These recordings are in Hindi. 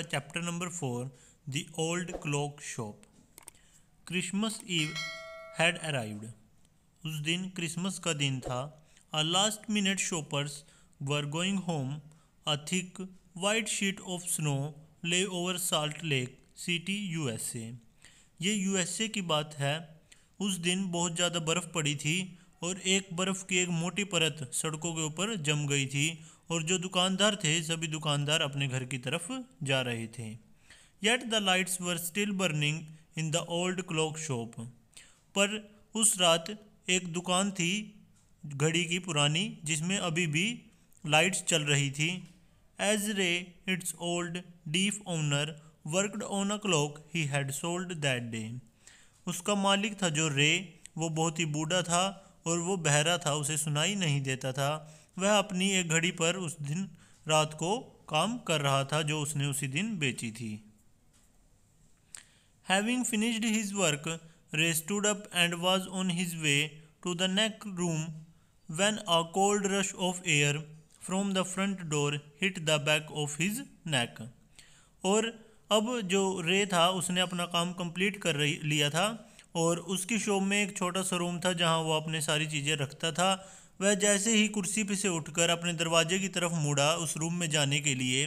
का chapter number four the old clock shop Christmas eve had arrived उस दिन क्रिसमस का दिन था। A last minute shoppers were going home a thick white sheet of snow lay over Salt Lake City USA ये यूएसए की बात है। उस दिन बहुत ज़्यादा बर्फ़ पड़ी थी और एक बर्फ़ की एक मोटी परत सड़कों के ऊपर जम गई थी और जो दुकानदार थे, सभी दुकानदार अपने घर की तरफ़ जा रहे थे। Yet the lights were still burning in the old clock shop पर उस रात एक दुकान थी, घड़ी की पुरानी, जिसमें अभी भी लाइट्स चल रही थी। As Ray its old deaf owner worked on a clock he had sold that day उसका मालिक था जो रे वो बहुत ही बूढ़ा था और वो बहरा था, उसे सुनाई नहीं देता था। वह अपनी एक घड़ी पर उस दिन रात को काम कर रहा था जो उसने उसी दिन बेची थी। Having finished his work Ray stood up and was on his way to the neck room when a cold rush of air from the front door hit the back of his neck और अब जो रे था, उसने अपना काम कंप्लीट कर रही, लिया था और उसकी शॉप में एक छोटा सा रूम था जहाँ वो अपने सारी चीज़ें रखता था। वह जैसे ही कुर्सी पे से उठकर अपने दरवाजे की तरफ़ मुड़ा उस रूम में जाने के लिए,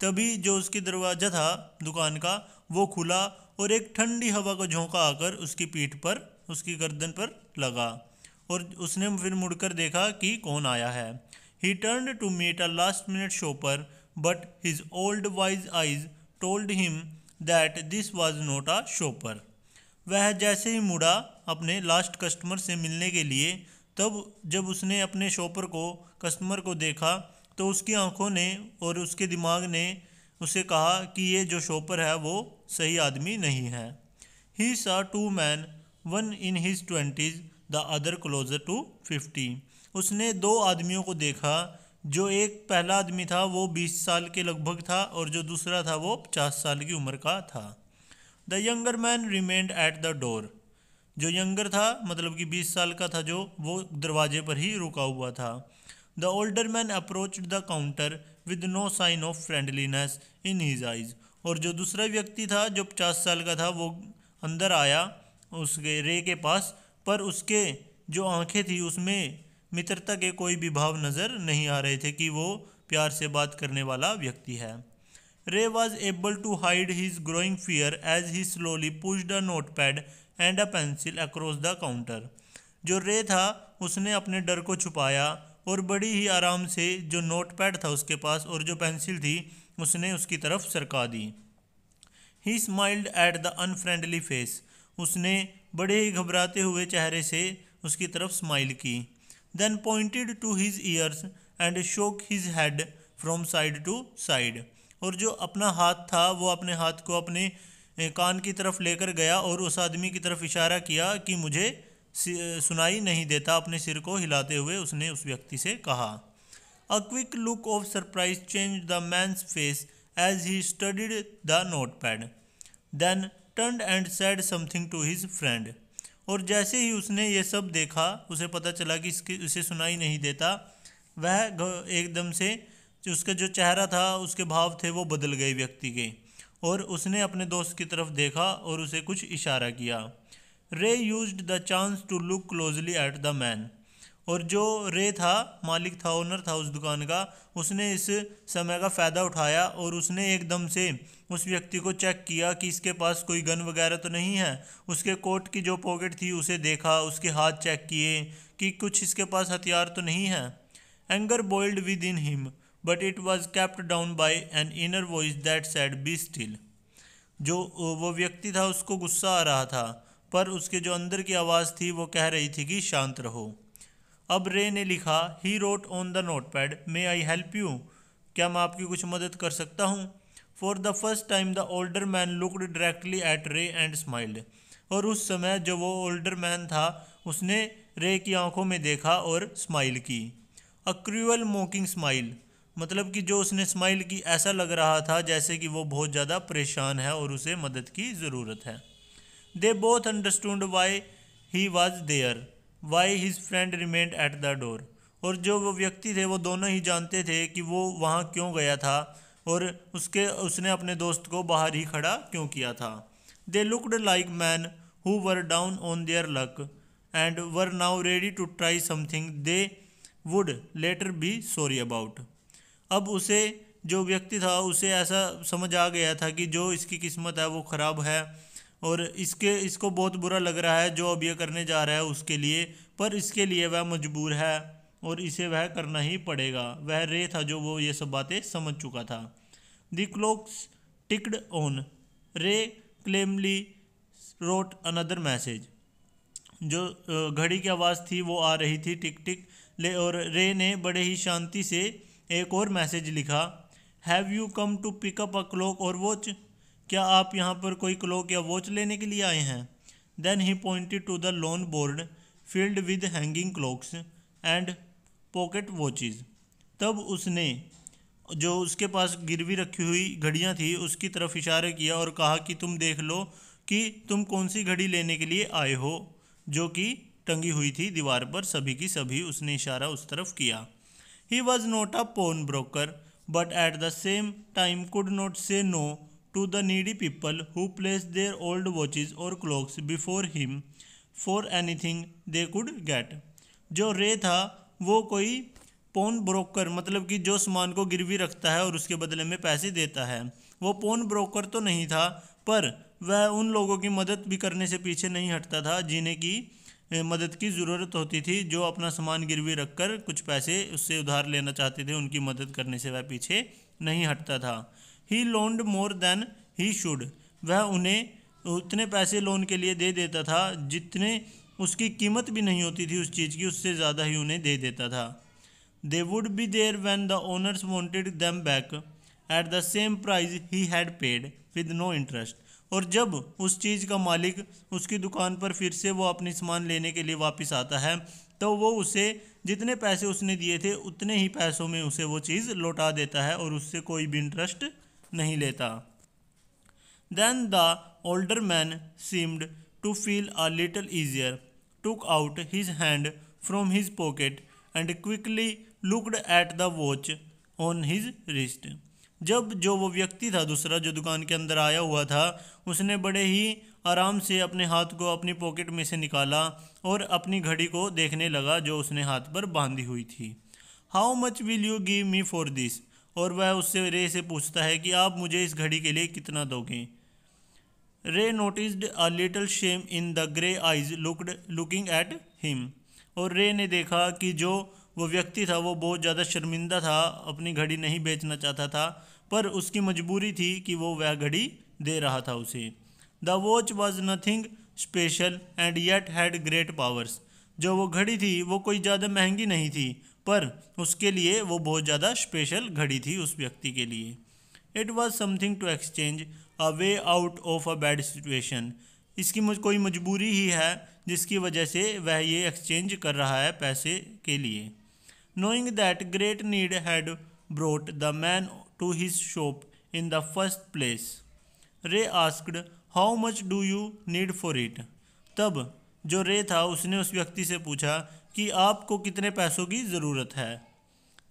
तभी जो उसकी दरवाज़ा था, दुकान का, वो खुला और एक ठंडी हवा का झोंका आकर उसकी पीठ पर, उसकी गर्दन पर लगा और उसने फिर मुड़कर देखा कि कौन आया है। He turn to meet a last minute shopper but his old wise eyes told him that this was not a shopper वह जैसे ही मुड़ा अपने लास्ट कस्टमर से मिलने के लिए तब जब उसने अपने शॉपर को, कस्टमर को देखा तो उसकी आँखों ने और उसके दिमाग ने उसे कहा कि ये जो शॉपर है, वो सही आदमी नहीं है। He saw two man one in his twenties the other closer to fifty उसने दो आदमियों को देखा, जो एक पहला आदमी था, वो बीस साल के लगभग था और जो दूसरा था, वो पचास साल की उम्र का था। The younger man remained at the door जो यंगर था मतलब कि 20 साल का था जो, वो दरवाजे पर ही रुका हुआ था। The older man approach the counter with no sign of friendliness in his eyes और जो दूसरा व्यक्ति था, जो पचास साल का था, वो अंदर आया उसके रे के पास, पर उसके जो आँखें थी, उसमें मित्रता के कोई भी भाव नज़र नहीं आ रहे थे कि वो प्यार से बात करने वाला व्यक्ति है। Was able to hide his growing fear as he slowly pushed a note pad and a pencil across the counter जो रे था, उसने अपने डर को छुपाया और बड़ी ही आराम से जो नोट पैड था उसके पास और जो पेंसिल थी, उसने उसकी तरफ़ सरका दी। He smiled at the unfriendly face उसने बड़े ही घबराते हुए चेहरे से उसकी तरफ़ स्माइल की then pointed to his ears and shook his head from side to side और जो अपना हाथ था, वो अपने हाथ को अपने कान की तरफ़ लेकर गया और उस आदमी की तरफ़ इशारा किया कि मुझे सुनाई नहीं देता, अपने सिर को हिलाते हुए उसने उस व्यक्ति से कहा। A quick look of surprise change the man's face as he studied the note pad then turn and said something to his friend और जैसे ही उसने ये सब देखा, उसे पता चला कि इसकी, उसे सुनाई नहीं देता। वह एकदम से उसका जो चेहरा था, उसके भाव थे, वो बदल गए व्यक्ति के। और उसने अपने दोस्त की तरफ़ देखा और उसे कुछ इशारा किया। Ray use the chance to look closely at the man. और जो रे था, मालिक था, ओनर था उस दुकान का, उसने इस समय का फ़ायदा उठाया और उसने एकदम से उस व्यक्ति को चेक किया कि इसके पास कोई गन वगैरह तो नहीं है। उसके कोट की जो पॉकेट थी, उसे देखा, उसके हाथ चेक किए कि कुछ इसके पास हथियार तो नहीं है। Anger boiled within him. But it was kept down by an inner voice that said be still जो वो व्यक्ति था, उसको गुस्सा आ रहा था, पर उसके जो अंदर की आवाज़ थी, वो कह रही थी कि, शांत रहो. अब रे ने लिखा he wrote on the note pad may I help you क्या मैं आपकी कुछ मदद कर सकता हूँ? For the first time the older man looked directly at Ray and smiled और उस समय जो वो ओल्डर मैन था, उसने रे की आँखों में देखा और स्माइल की। अ क्रूअल मोकिंग स्माइल मतलब कि जो उसने स्माइल की, ऐसा लग रहा था जैसे कि वो बहुत ज़्यादा परेशान है और उसे मदद की ज़रूरत है। They both understood why he was there why his friend remained at the door और जो वो व्यक्ति थे, वो दोनों ही जानते थे कि वो वहाँ क्यों गया था और उसके, उसने अपने दोस्त को बाहर ही खड़ा क्यों किया था। They looked like man who were down on their luck and were now ready to try something they would later be sorry about अब उसे, जो व्यक्ति था, उसे ऐसा समझ आ गया था कि जो इसकी किस्मत है, वो ख़राब है और इसके, इसको बहुत बुरा लग रहा है, जो अब ये करने जा रहा है उसके लिए, पर इसके लिए वह मजबूर है और इसे वह करना ही पड़ेगा। वह रे था जो वो ये सब बातें समझ चुका था। दी क्लोक्स टिकड ऑन रे क्लेमली रोट अनदर मैसेज जो घड़ी की आवाज़ थी, वो आ रही थी टिक टिक ले और रे ने बड़े ही शांति से एक और मैसेज लिखा have you come to pick up a clock or watch क्या आप यहाँ पर कोई क्लॉक या वॉच लेने के लिए आए हैं? Then he pointed to the long board filled with hanging clocks and pocket watches तब उसने, जो उसके पास गिरवी रखी हुई घड़ियाँ थी, उसकी तरफ़ इशारा किया और कहा कि, तुम देख लो कि तुम कौन सी घड़ी लेने के लिए आए हो, जो कि टंगी हुई थी दीवार पर, सभी की सभी उसने इशारा उस तरफ़ किया। Was not a pawn broker but at the same time could not say no to the needy people who place their old watches और clocks before him for anything they could get जो रे था, वो कोई पोन ब्रोकर मतलब कि जो सामान को गिरवी रखता है और उसके बदले में पैसे देता है। वो पोन ब्रोकर तो नहीं था, पर वह उन लोगों की मदद भी करने से पीछे नहीं हटता था, जिन्हें की मदद की ज़रूरत होती थी, जो अपना सामान गिरवी रखकर कुछ पैसे उससे उधार लेना चाहते थे, उनकी मदद करने से वह पीछे नहीं हटता था। ही लोन्ड मोर देन ही शुड वह उन्हें उतने पैसे लोन के लिए दे देता था, जितने उसकी कीमत भी नहीं होती थी उस चीज़ की, उससे ज़्यादा ही उन्हें दे देता था। They would be there when the owners wanted them back at the same price he had paid with no interest और जब उस चीज़ का मालिक उसकी दुकान पर फिर से वो अपनी सामान लेने के लिए वापस आता है तो वो उसे जितने पैसे उसने दिए थे, उतने ही पैसों में उसे वो चीज़ लौटा देता है और उससे कोई भी इंटरेस्ट नहीं लेता। Then the older man seemed to feel a little easier took out his hand from his pocket and quickly looked at the watch on his wrist जब जो वो व्यक्ति था, दूसरा जो दुकान के अंदर आया हुआ था, उसने बड़े ही आराम से अपने हाथ को अपनी पॉकेट में से निकाला और अपनी घड़ी को देखने लगा जो उसने हाथ पर बांधी हुई थी। How much will you give me for this और वह उससे रे से पूछता है कि आप मुझे इस घड़ी के लिए कितना दोगे। Ray noticed a little shame in the grey eyes looked looking at him और रे ने देखा कि जो वो व्यक्ति था, वो बहुत ज़्यादा शर्मिंदा था, अपनी घड़ी नहीं बेचना चाहता था, पर उसकी मजबूरी थी कि वो वह घड़ी दे रहा था उसे। The watch was nothing special and yet had great powers जो वो घड़ी थी, वो कोई ज़्यादा महँगी नहीं थी, पर उसके लिए वो बहुत ज़्यादा स्पेशल घड़ी थी उस व्यक्ति के लिए। It was something to exchange a way out of a bad situation इसकी मुझ, कोई मजबूरी ही है, जिसकी वजह से वह ये एक्सचेंज कर रहा है पैसे के लिए। Knowing that great need had brought the man to his shop in the first place Ray asked how much do you need for it तब जो रे था, उसने उस व्यक्ति से पूछा कि आपको कितने पैसों की ज़रूरत है।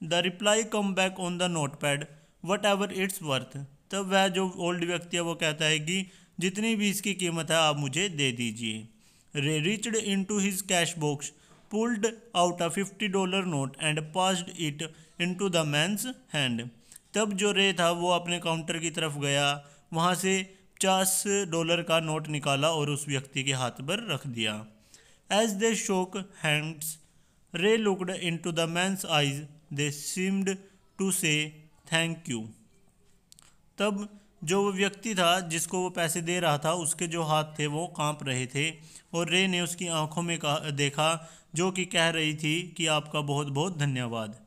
The reply came back on the note pad whatever it's worth तब वह जो ओल्ड व्यक्ति है, वो कहता है कि, जितनी भी इसकी कीमत है, आप मुझे दे दीजिए. Ray reached into his cash box pulled out a fifty dollar note and passed it to the man's hand तब जो रे था, वो अपने काउंटर की तरफ़ गया। वहाँ से पचास डॉलर का नोट निकाला और उस व्यक्ति के हाथ पर रख दिया। As they shook hands Ray looked into the man's eyes they seemed to say thank you तब जो वो व्यक्ति था, जिसको वो पैसे दे रहा था, उसके जो हाथ थे, वो काँप रहे थे। और रे ने उसकी आँखों में देखा जो कि कह रही थी कि आपका बहुत बहुत धन्यवाद।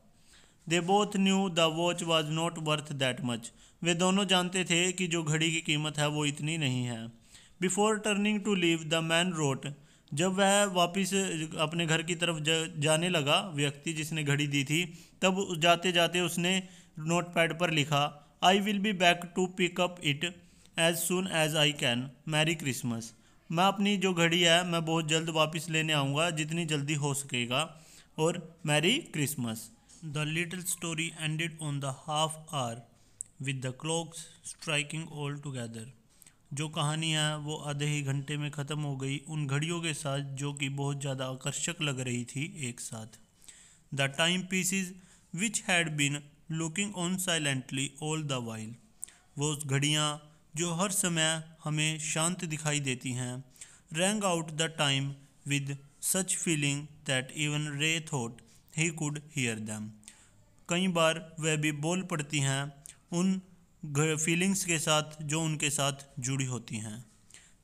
They both knew the watch was not worth that much वे दोनों जानते थे कि जो घड़ी की कीमत है वो इतनी नहीं है। Before turning to leave the man wrote जब वह वापस अपने घर की तरफ़ जाने लगा, व्यक्ति जिसने घड़ी दी थी, तब जाते जाते उसने नोट पैड पर लिखा I will be back to pick up it as soon as I can merry Christmas मैं अपनी जो घड़ी है, मैं बहुत जल्द वापस लेने आऊँगा, जितनी जल्दी हो सकेगा। और merry Christmas. The little story ended on the half hour with the clocks striking all together. जो कहानी है, वो आधे ही घंटे में ख़त्म हो गई उन घड़ियों के साथ, जो कि बहुत ज़्यादा आकर्षक लग रही थी एक साथ। The time pieces which had been looking on silently all the while. वो उस घड़ियाँ जो हर समय हमें शांत दिखाई देती हैं। Rang out the time with such feeling that even Ray thought he could hear them कई बार वह भी बोल पड़ती हैं उन फीलिंग्स के साथ जो उनके साथ जुड़ी होती हैं।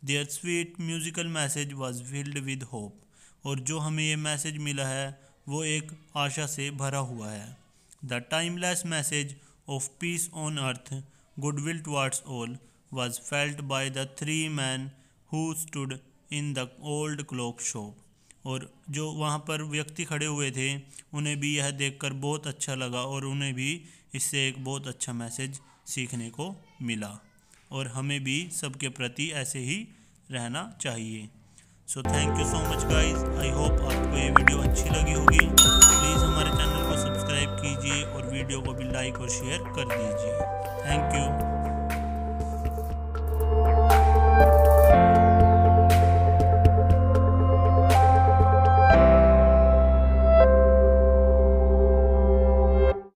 Their sweet musical message was filled with hope और जो हमें ये मैसेज मिला है, वो एक आशा से भरा हुआ है। The timeless message of peace on earth goodwill towards all was felt by the three man who stood in the old clock shop और जो वहाँ पर व्यक्ति खड़े हुए थे, उन्हें भी यह देखकर बहुत अच्छा लगा और उन्हें भी इससे एक बहुत अच्छा मैसेज सीखने को मिला। और हमें भी सबके प्रति ऐसे ही रहना चाहिए। So thank you so much guys I hope आपको ये वीडियो अच्छी लगी होगी। प्लीज़ हमारे चैनल को सब्सक्राइब कीजिए और वीडियो को भी लाइक और शेयर कर दीजिए। Thank you